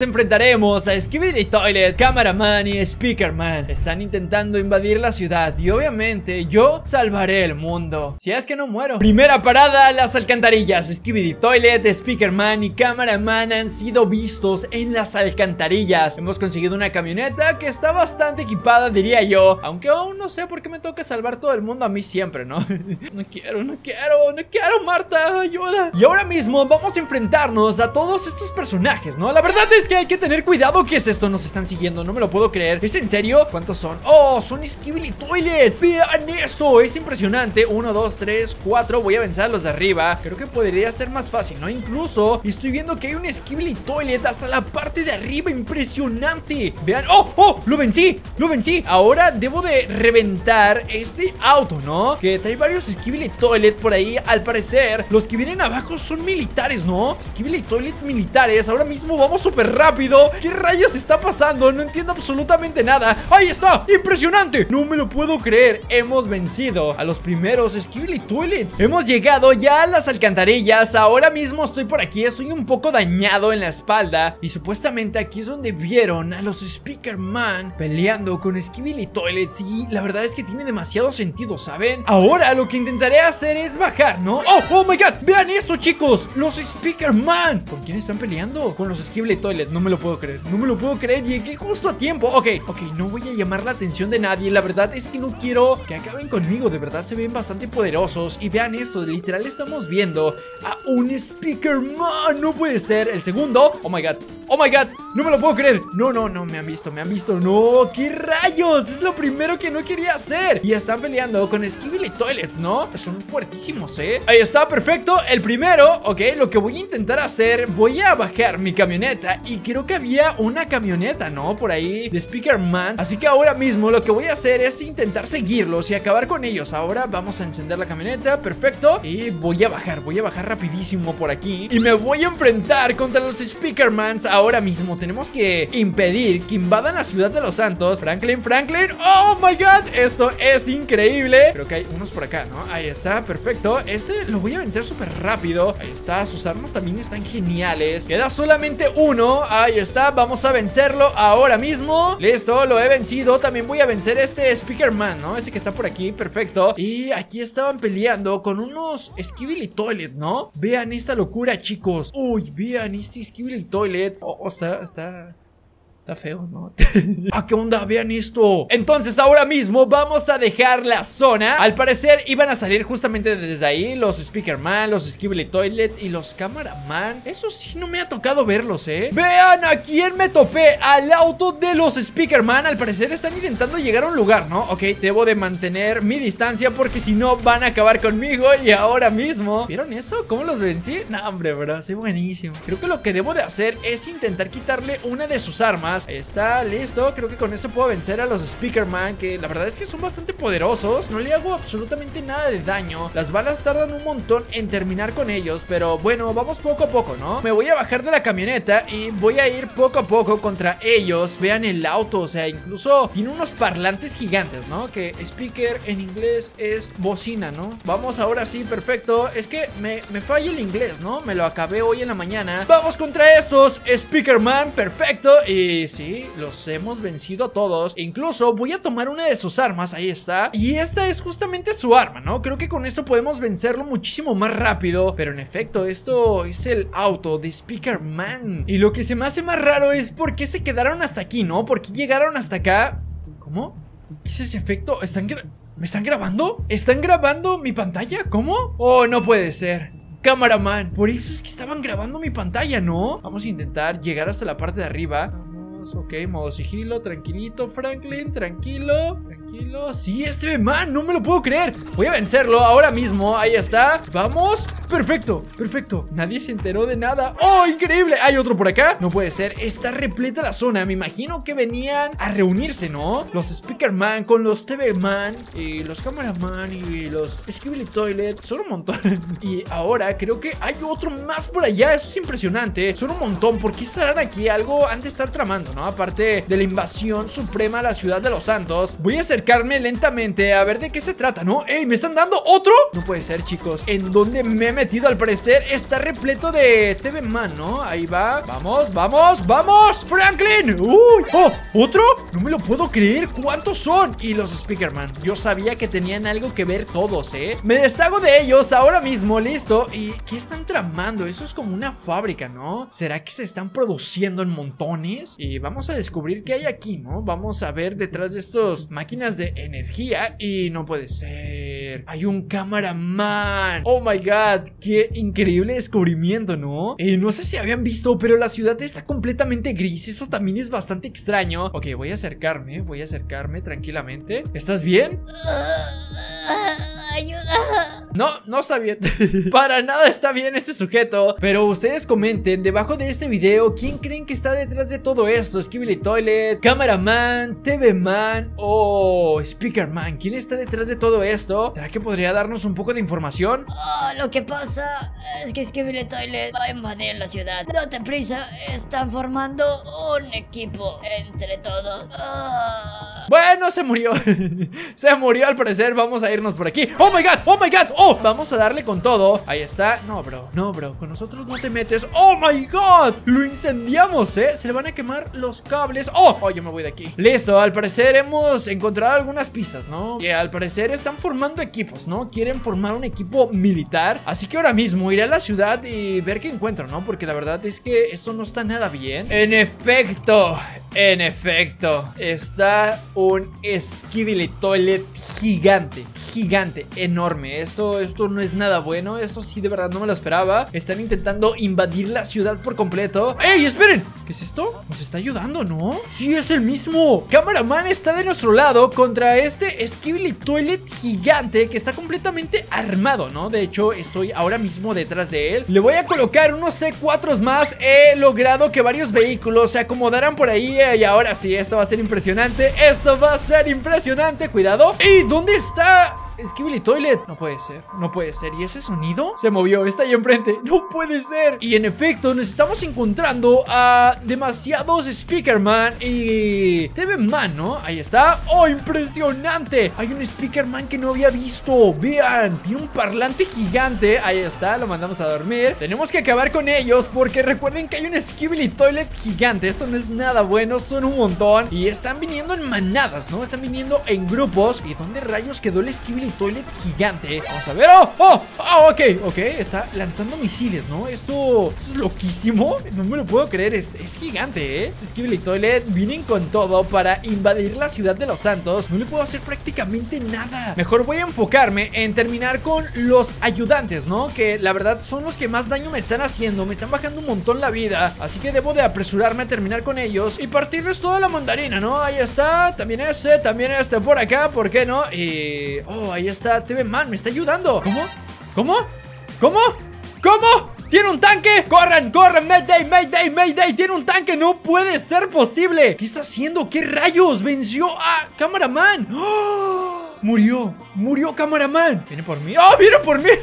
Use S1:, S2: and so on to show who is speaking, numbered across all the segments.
S1: enfrentaremos a Skibidi Toilet, Cameraman y Speakerman. Están intentando invadir la ciudad y obviamente yo salvaré el mundo. Si es que no muero. Primera parada, las alcantarillas. Skibidi Toilet, Speakerman y Cameraman han sido vistos en las alcantarillas. Hemos conseguido una camioneta que está bastante equipada diría yo. Aunque aún no sé por qué me toca salvar todo el mundo a mí siempre, ¿no? no quiero, no quiero, no quiero Marta, ayuda. Y ahora mismo vamos a enfrentarnos a todos estos personajes, ¿no? La verdad es que hay que tener cuidado ¿Qué es esto? Nos están siguiendo, no me lo puedo creer ¿Es en serio? ¿Cuántos son? ¡Oh! Son Skibidi Toilets ¡Vean esto! Es impresionante Uno, dos, tres, cuatro Voy a vencer a los de arriba Creo que podría ser más fácil, ¿no? Incluso estoy viendo que hay un Skibidi Toilet hasta la parte de arriba ¡Impresionante! Vean ¡Oh! ¡Oh! ¡Lo vencí! ¡Lo vencí! Ahora debo de reventar este auto, ¿no? Que trae varios Skibidi Toilet por ahí Al parecer, los que vienen abajo son militares, ¿no? Skibidi Toilet militares Ahora mismo vamos súper rápido ¿Qué rayos está pasando? No entiendo absolutamente nada ¡Ahí está! ¡Impresionante! No me lo puedo creer Hemos vencido a los primeros Skibidi Toilets Hemos llegado ya a las alcantarillas Ahora mismo estoy por aquí Estoy un poco dañado en la espalda Y supuestamente aquí es donde vieron a los Speakerman Peleando con Skibidi Toilets Y la verdad es que tiene demasiado sentido, ¿saben? Ahora lo que intentaré hacer es bajar, ¿no? ¡Oh! ¡Oh my god! ¡Vean esto, chicos! ¡Los Speakerman! ¿Con quién están peleando? Con los Skibidi Toilets No me lo puedo creer No me lo puedo creer Llegué justo a tiempo Ok, ok No voy a llamar la atención de nadie La verdad es que no quiero que acaben conmigo De verdad se ven bastante poderosos Y vean esto Literal estamos viendo A un Speakerman No puede ser El segundo Oh my god Oh my god No me lo puedo creer No, no, no Me han visto Me han visto No ¿Qué rayos? Es lo primero que no quería hacer Y están peleando con Skibidi Toilet ¿No? Son fuertísimos, ¿eh? Ahí está Perfecto El primero Ok Lo que voy a intentar hacer Voy a bajar mi camioneta Y creo que había una camioneta, ¿no? Por ahí de Speakerman. Así que ahora mismo lo que voy a hacer es intentar seguirlos y acabar con ellos. Ahora vamos a encender la camioneta, perfecto. Y voy a bajar, voy a bajar rapidísimo por aquí. Y me voy a enfrentar contra los Speakermans ahora mismo. Tenemos que impedir que invadan la ciudad de los santos. Franklin, Franklin, oh my god. Esto es increíble. Creo que hay unos por acá, ¿no? Ahí está, perfecto. Este lo voy a vencer súper rápido. Ahí está, sus armas también están geniales. Queda solamente uno, ahí está Vamos a vencerlo ahora mismo Listo, lo he vencido También voy a vencer este Speakerman, ¿no? Ese que está por aquí, perfecto Y aquí estaban peleando con unos Skibidi Toilet, ¿no? Vean esta locura, chicos Uy, vean este Skibidi Toilet Oh, oh, está, está... Está feo, ¿no? ¿A qué onda? Vean esto Entonces ahora mismo vamos a dejar la zona Al parecer iban a salir justamente desde ahí Los Speakerman, los Skibidi Toilet y los Cameraman Eso sí no me ha tocado verlos, ¿eh? Vean a quién me topé Al auto de los Speakerman Al parecer están intentando llegar a un lugar, ¿no? Ok, debo de mantener mi distancia Porque si no van a acabar conmigo Y ahora mismo ¿Vieron eso? ¿Cómo los vencí? No, hombre, bro, soy buenísimo Creo que lo que debo de hacer es intentar quitarle una de sus armas Ahí está, listo Creo que con eso puedo vencer a los Speakerman Que la verdad es que son bastante poderosos No le hago absolutamente nada de daño Las balas tardan un montón en terminar con ellos Pero bueno, vamos poco a poco, ¿no? Me voy a bajar de la camioneta Y voy a ir poco a poco contra ellos Vean el auto, o sea, incluso Tiene unos parlantes gigantes, ¿no? Que speaker en inglés es bocina, ¿no? Vamos ahora sí, perfecto Es que me, me falla el inglés, ¿no? Me lo acabé hoy en la mañana Vamos contra estos Speakerman, perfecto Y sí, los hemos vencido a todos Incluso voy a tomar una de sus armas, ahí está Y esta es justamente su arma, ¿no? Creo que con esto podemos vencerlo muchísimo más rápido Pero en efecto, esto es el auto de Speakerman Y lo que se me hace más raro es por qué se quedaron hasta aquí, ¿no? ¿Por qué llegaron hasta acá? ¿Cómo? ¿Qué es ese efecto? ¿Están ¿Me están grabando? ¿Están grabando mi pantalla? ¿Cómo? Oh, no puede ser Cameraman Por eso es que estaban grabando mi pantalla, ¿no? Vamos a intentar llegar hasta la parte de arriba Ok, modo sigilo, tranquilito, Franklin, tranquilo, Sí, este man, no me lo puedo creer. Voy a vencerlo ahora mismo, ahí está. Vamos, perfecto, perfecto. Nadie se enteró de nada. ¡Oh, increíble! ¿Hay otro por acá? No puede ser, está repleta la zona. Me imagino que venían a reunirse, ¿no? Los Speakerman con los TV Man y los Cameraman y los Skibidi Toilet. Son un montón. y ahora creo que hay otro más por allá. Eso es impresionante. Son un montón. ¿Por qué estarán aquí? Algo han de estar tramando. ¿no? Aparte de la invasión suprema a la ciudad de los santos Voy a acercarme lentamente a ver de qué se trata, ¿no? ¡Ey! ¿Me están dando otro? No puede ser, chicos ¿En dónde me he metido? Al parecer está repleto de TV Man, ¿no? Ahí va Vamos, vamos, vamos ¡Franklin! ¡Uy! ¡Oh! ¿Otro? No me lo puedo creer ¿Cuántos son? Y los Speakerman Yo sabía que tenían algo que ver todos, ¿eh? Me deshago de ellos ahora mismo, listo ¿Y qué están tramando? Eso es como una fábrica, ¿no? ¿Será que se están produciendo en montones? Y vamos a descubrir qué hay aquí, ¿no? Vamos a ver detrás de estos máquinas de energía Y no puede ser. Hay un cameraman. Oh my god Qué increíble descubrimiento, ¿no? Eh, no sé si habían visto Pero la ciudad está completamente gris. Eso también es bastante extraño. Ok, voy a acercarme Voy a acercarme tranquilamente. ¿Estás bien? No, no está bien Para nada está bien este sujeto Pero ustedes comenten debajo de este video ¿Quién creen que está detrás de todo esto? Skibidi Toilet, Cameraman, TV Man o Speaker Man ¿Quién está detrás de todo esto? ¿Será que podría darnos un poco de información?
S2: Oh, lo que pasa es que Skibidi Toilet va a invadir la ciudad. Date prisa, están formando un equipo entre todos. Ah.
S1: Bueno, se murió Se murió al parecer, vamos a irnos por aquí ¡Oh my god! ¡Oh my god! ¡Oh! Vamos a darle con todo Ahí está, no bro, no bro Con nosotros no te metes ¡Oh my god! Lo incendiamos, ¿eh? Se le van a quemar los cables ¡Oh! Oh, yo me voy de aquí Listo, al parecer hemos encontrado algunas pistas, ¿no? Que al parecer están formando equipos, ¿no? Quieren formar un equipo militar Así que ahora mismo iré a la ciudad y ver qué encuentro, ¿no? Porque la verdad es que esto no está nada bien En efecto en efecto, está un Skibidi Toilet gigante, gigante, enorme. Esto, esto no es nada bueno, eso sí de verdad no me lo esperaba. Están intentando invadir la ciudad por completo. ¡Ey, esperen! ¿Qué es esto? Nos está ayudando, ¿no? Sí, es el mismo. Cameraman está de nuestro lado contra este Skibidi Toilet gigante que está completamente armado, ¿no? De hecho, estoy ahora mismo detrás de él. Le voy a colocar unos C4 más. He logrado que varios vehículos se acomodaran por ahí y ahora sí, esto va a ser impresionante Esto va a ser impresionante, cuidado. ¿Y dónde está Skibidi Toilet. No puede ser, no puede ser. ¿Y ese sonido? Se movió, está ahí enfrente. No puede ser. Y en efecto, nos estamos encontrando a demasiados Speakerman y TV Man, ¿no? Ahí está. ¡Oh, impresionante! Hay un Speakerman que no había visto. Vean, tiene un parlante gigante. Ahí está, lo mandamos a dormir. Tenemos que acabar con ellos porque recuerden que hay un Skibidi Toilet gigante. Eso no es nada bueno, son un montón. Y están viniendo en manadas, ¿no? Están viniendo en grupos. ¿Y dónde rayos quedó el Skibidi Toilet gigante? Vamos a ver ¡Oh! ¡Oh! ¡Oh! Ok, ok Está lanzando misiles, ¿no? Esto, esto es loquísimo No me lo puedo creer Es, es gigante, ¿eh? Skibidi Toilet vienen con todo para invadir la ciudad de los santos No le puedo hacer prácticamente nada Mejor voy a enfocarme en terminar con los ayudantes, ¿no? Que la verdad son los que más daño me están haciendo Me están bajando un montón la vida Así que debo de apresurarme a terminar con ellos Y partirles toda la mandarina, ¿no? Ahí está, también ese, también este por acá ¿Por qué no? Y... Oh, ahí está, TV Man, me está ayudando ¿Cómo? ¿Cómo? ¿Cómo? ¿Cómo? ¡Tiene un tanque! ¡Corran, corran! ¡Mayday, mayday, mayday! ¡Tiene un tanque! ¡No puede ser posible! ¿Qué está haciendo? ¿Qué rayos? ¡Venció a Cameraman! ¡Oh! Murió, murió cameraman Viene por mí, ¡oh, viene por mí!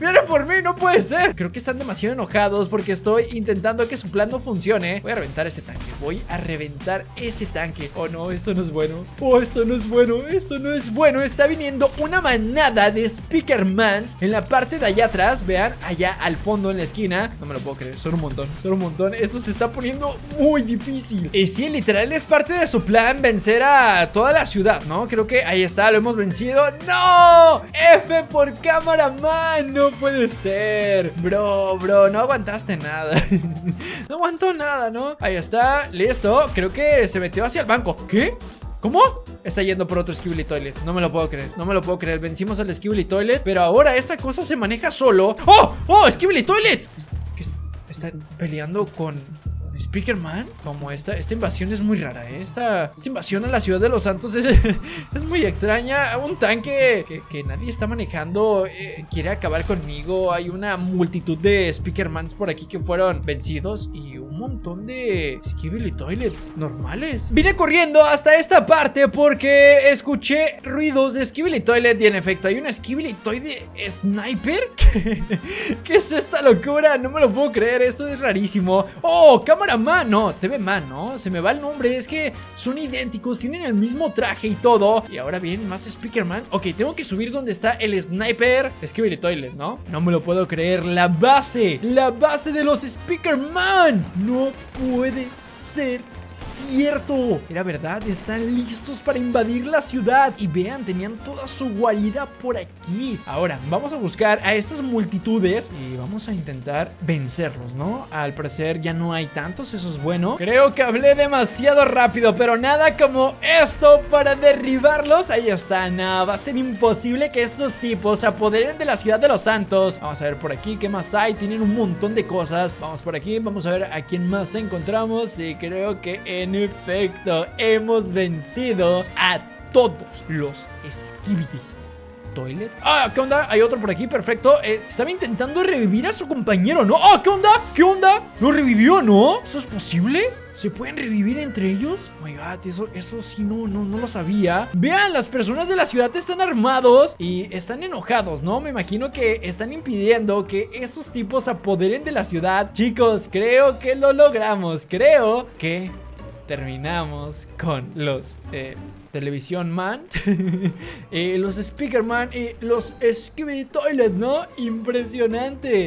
S1: Viene por mí, no puede ser Creo que están demasiado enojados porque estoy intentando que su plan no funcione. Voy a reventar ese tanque, voy a reventar ese tanque. Oh no, esto no es bueno. Oh, esto no es bueno, esto no es bueno. Está viniendo una manada de Speakermans En la parte de allá atrás, vean, allá al fondo en la esquina. No me lo puedo creer, son un montón, son un montón. Esto se está poniendo muy difícil. Y sí, literal es parte de su plan vencer a toda la ciudad, ¿no? Creo que ahí está, lo hemos vencido ¡No! F por cameraman No puede ser Bro, bro, no aguantaste nada No aguantó nada, ¿no? Ahí está, listo Creo que se metió hacia el banco ¿Qué? ¿Cómo? Está yendo por otro Skibidi Toilet No me lo puedo creer, no me lo puedo creer Vencimos al Skibidi Toilet Pero ahora esta cosa se maneja solo ¡Oh! ¡Oh! ¡Skibidi Toilet! ¿Qué ¿Están peleando con Speakerman, como esta, esta invasión es muy rara, ¿eh? Esta, esta invasión a la ciudad de los santos es, es muy extraña. Un tanque que, que nadie está manejando eh, quiere acabar conmigo. Hay una multitud de Speakermans por aquí que fueron vencidos y montón de Skibidi Toilets normales. Vine corriendo hasta esta parte porque escuché ruidos de Skibidi Toilet y en efecto hay un Skibidi Toilet Sniper. ¿Qué es esta locura? No me lo puedo creer, esto es rarísimo. ¡Oh, cameraman! No, TV Man, ¿no? Se me va el nombre, es que son idénticos, tienen el mismo traje y todo. Y ahora bien, más Speakerman. Ok, tengo que subir donde está el Sniper. Skibidi Toilet, ¿no? No me lo puedo creer, la base, la base de los Speakerman. No puede ser cierto. Era verdad, están listos para invadir la ciudad. Y vean, tenían toda su guarida por aquí. Ahora, vamos a buscar a estas multitudes y vamos a intentar vencerlos, ¿no? Al parecer ya no hay tantos, eso es bueno. Creo que hablé demasiado rápido, pero nada como esto para derribarlos. Ahí está, nada, va a ser imposible que estos tipos se apoderen de la ciudad de los santos. Vamos a ver por aquí qué más hay. Tienen un montón de cosas. Vamos por aquí, vamos a ver a quién más encontramos. Y creo que en efecto, hemos vencido a todos los Skibidi Toilet. Ah, ¿qué onda? Hay otro por aquí, perfecto. Eh, estaba intentando revivir a su compañero, ¿no? Ah, ¿qué onda? ¿Qué onda? ¿Lo revivió, no? ¿Eso es posible? ¿Se pueden revivir entre ellos? Oh my god, eso, eso sí no, no, no lo sabía. Vean, las personas de la ciudad están armados y están enojados, ¿no? Me imagino que están impidiendo que esos tipos apoderen de la ciudad. Chicos, creo que lo logramos. Creo que terminamos con los eh, Televisión Man, eh, los Speaker Man y los Skibidi Toilet, ¿no? Impresionante.